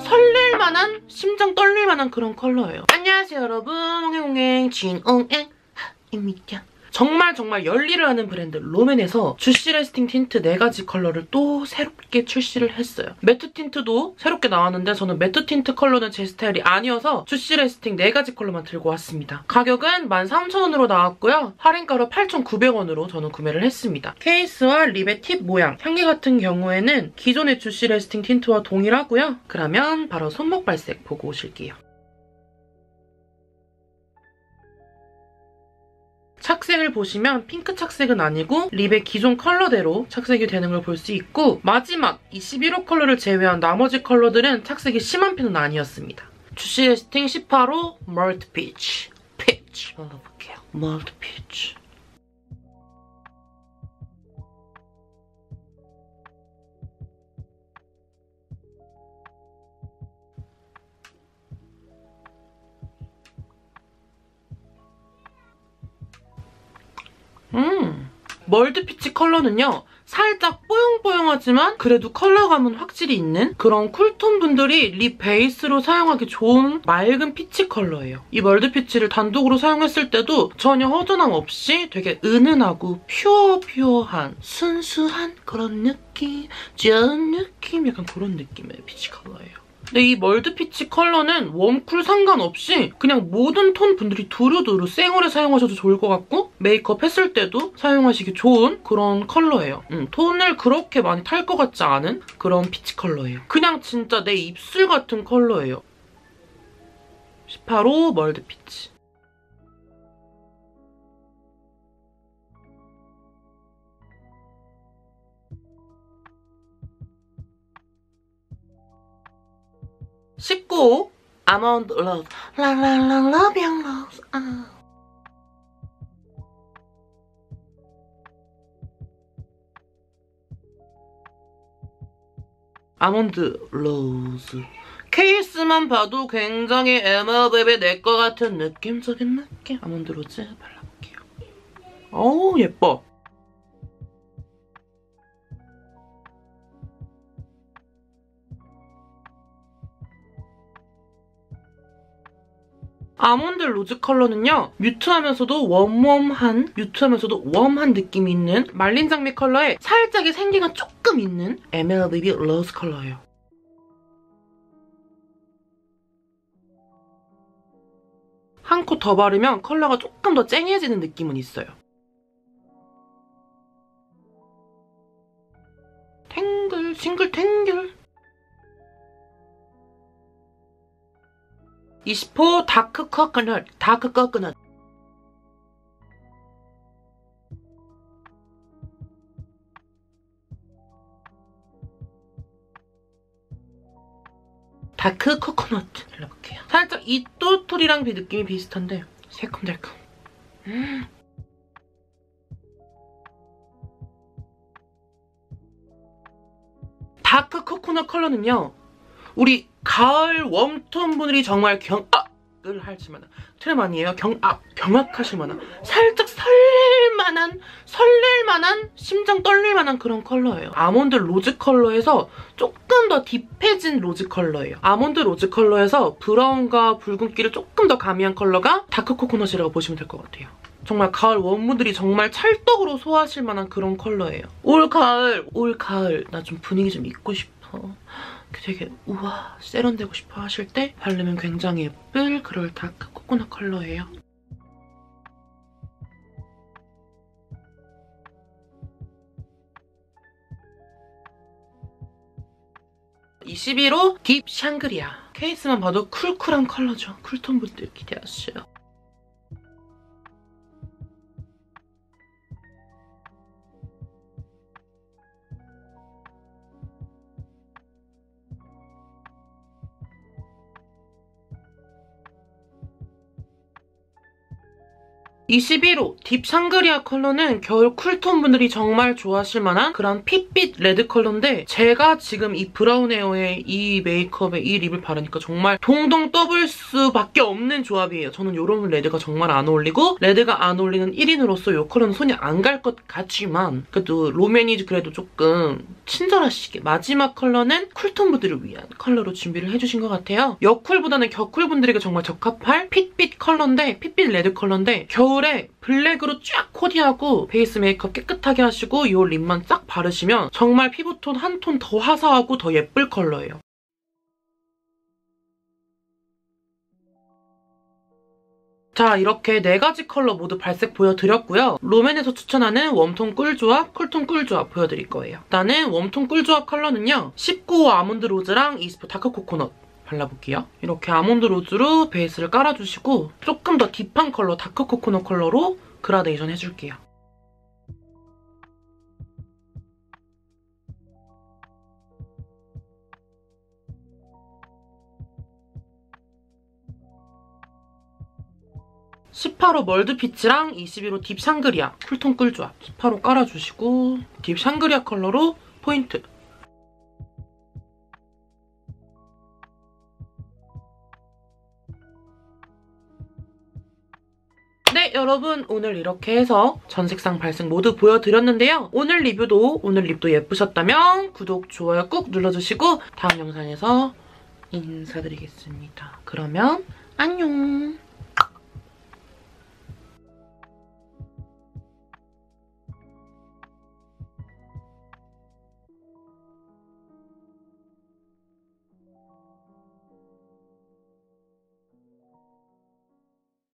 설렐 만한 심장 떨릴 만한 그런 컬러예요. 안녕하세요 여러분 옹행옹행 진옹행입니다. 정말 정말 열일을 하는 브랜드 롬앤에서 Juicy Lasting Tint 4가지 컬러를 또 새롭게 출시를 했어요. matte tint도 새롭게 나왔는데 저는 matte tint 컬러는 제 스타일이 아니어서 Juicy Lasting 4가지 컬러만 들고 왔습니다. 가격은 13,000원으로 나왔고요. 할인가로 8,900원으로 저는 구매를 했습니다. 케이스와 립의 팁 모양, 향기 같은 경우에는 기존의 Juicy Lasting Tint와 동일하고요. 그러면 바로 손목 발색 보고 오실게요. 착색을 보시면 핑크 착색은 아니고 립의 기존 컬러대로 착색이 되는 걸 볼 수 있고 마지막 이 21호 컬러를 제외한 나머지 컬러들은 착색이 심한 편은 아니었습니다. Juicy Lasting 18호 Mulled Peach Peach 먹어볼게요. Mulled Peach Mulled Peach 컬러는요. 살짝 뽀용뽀용하지만 그래도 컬러감은 확실히 있는 그런 cool톤 분들이 립 베이스로 사용하기 좋은 맑은 peach 컬러예요. 이 Mulled Peach를 단독으로 사용했을 때도 전혀 허전함 없이 되게 은은하고 퓨어 퓨어한 순수한 그런 느낌, 짠 느낌 약간 그런 느낌의 peach 컬러예요. 근데 이 Mulled Peach 컬러는 warm cool 상관없이 그냥 모든 톤 분들이 두루두루 생얼에 사용하셔도 좋을 것 같고 메이크업 했을 때도 사용하시기 좋은 그런 컬러예요. 음, 톤을 그렇게 많이 탈 것 같지 않은 그런 peach 컬러예요. 그냥 진짜 내 입술 같은 컬러예요. 18호 멀드피치. 십구. 아몬드 러브. 라라라 러빙 러브 아. Almond Rose 케이스만 봐도 굉장히 MLBB 내 거 같은 느낌적인 느낌 Almond Rose 발라볼게요. 어우 예뻐 Almond Rose 컬러는요. 뮤트하면서도 웜웜한, 뮤트하면서도 웜한 느낌이 있는 말린 장미 컬러에 살짝의 생기가 조금 있는 MLBB rose 컬러예요. 한 코 더 바르면 컬러가 조금 더 쨍해지는 느낌은 있어요. 탱글, 싱글 탱글. 20호 다크 코코넛, 다크 코코넛. Dark Coconut 발라볼게요. 살짝 이 도토리랑 느낌이 비슷한데 새콤달콤. 음. Dark Coconut 컬러는요. 우리 가을 warm톤 분들이 정말 경악을 할 만한 트램 아니에요? 경악, 경악하실 만한 살짝 설렐만한 설렐만한 심장 떨릴만한 그런 컬러예요. Almond Rose 컬러에서 조금 더 deep해진 rose 컬러예요. Almond Rose 컬러에서 브라운과 붉은기를 조금 더 가미한 컬러가 Dark Coconut이라고 보시면 될 것 같아요. 정말 가을 warm mute들이 정말 찰떡으로 소화하실 만한 그런 컬러예요. 올 가을, 올 가을 나 좀 분위기 좀 입고 싶어. 되게 우와 세련되고 싶어 하실 때 바르면 굉장히 예쁠 그럴 Dark Coconut 컬러예요. (21호) Deep Sangria. 케이스만 봐도 cool cool한 컬러죠. cool톤 분들 기대하세요 21호 Deep Sangria 컬러는 겨울 cool톤 분들이 정말 좋아하실 만한 그런 핏빛 레드 컬러인데 제가 지금 이 브라운 헤어에 이 메이크업에 이 립을 바르니까 정말 동동 떠 보일 수밖에 없는 조합이에요. 저는 이런 레드가 정말 안 어울리고 레드가 안 어울리는 1인으로서 이 컬러는 손이 안 갈 것 같지만 그래도 롬앤이 그래도 조금 친절하시게 마지막 컬러는 cool톤 분들을 위한 컬러로 준비를 해주신 것 같아요. 여쿨보다는 겨쿨 분들에게 정말 적합할 핏빛 컬러인데 핏빛 레드 컬러인데 겨울 에 블랙으로 쫙 코디하고 베이스 메이크업 깨끗하게 하시고 이 립만 싹 바르시면 정말 피부톤 한 톤 더 화사하고 더 예쁠 컬러예요. 자 이렇게 네 가지 컬러 모두 발색 보여드렸고요. 롬앤에서 추천하는 warm톤 꿀조합, cool톤 꿀조합 보여드릴 거예요. 일단은 warm톤 꿀조합 컬러는요. 19호 Almond Rose랑 20호 Dark Coconut 발라볼게요. 이렇게 Almond Rose로 베이스를 깔아주시고 조금 더 deep한 컬러 Dark Coconut 컬러로 그라데이션 해줄게요. (18호) Mulled Peach랑 (21호) Deep Sangria cool톤 꿀조합 (18호) 깔아주시고 Deep Sangria 컬러로 포인트 여러분 오늘 이렇게 해서 전 색상 발색 모두 보여드렸는데요. 오늘 리뷰도 오늘 립도 예쁘셨다면 구독, 좋아요 꾹 눌러주시고 다음 영상에서 인사드리겠습니다. 그러면 안녕